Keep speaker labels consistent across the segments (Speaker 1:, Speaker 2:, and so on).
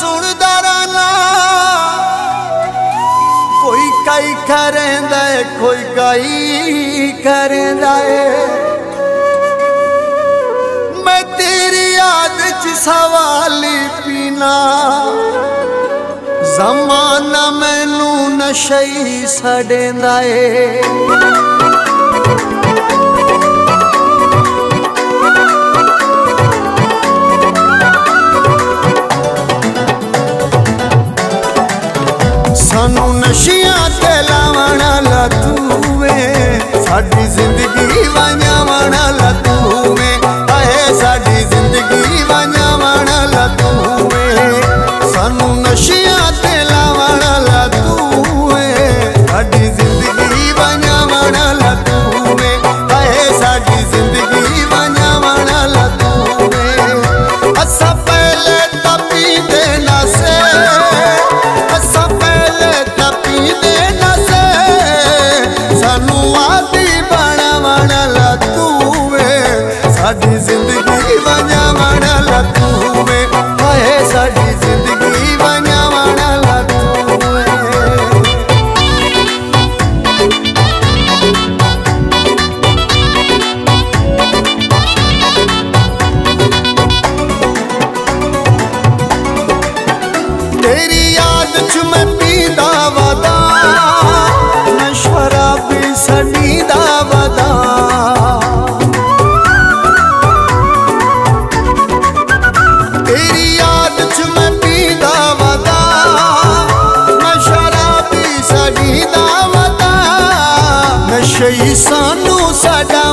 Speaker 1: ਸੁਣਦਾ ਰਹਿਣਾ ਕੋਈ ਕਾਈ ਕਰਦਾ ਏ, ਕੋਈ ਕਾਈ ਕਰਦਾ ਏ। ਮੈਂ ਤੇਰੀ ਯਾਦ ਚ ਸਵਾਲੀ ਪੀਣਾ ਜ਼ਮਾਨਾ ਮੈਨੂੰ ਨਸ਼ਈ ਛੜਦਾ ਏ। ਸਾਡੀ ਜ਼ਿੰਦਗੀ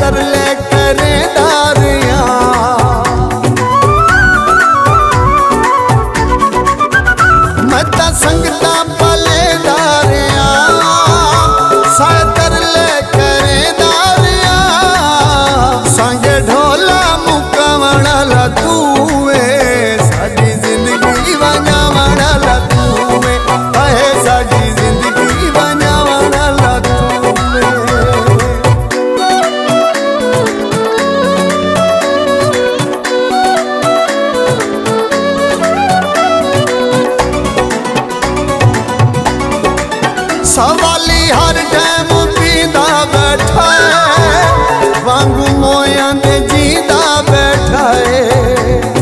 Speaker 1: कर ले ਸਵਾਲੀ ਹਰ ਟਾਈਮ ਪੀਂਦਾ ਬੈਠਾ ਵਾਂਗੂ ਮੋਇਆਂ ਦੇ ਜੀਦਾ ਬੈਠਾ ਏ।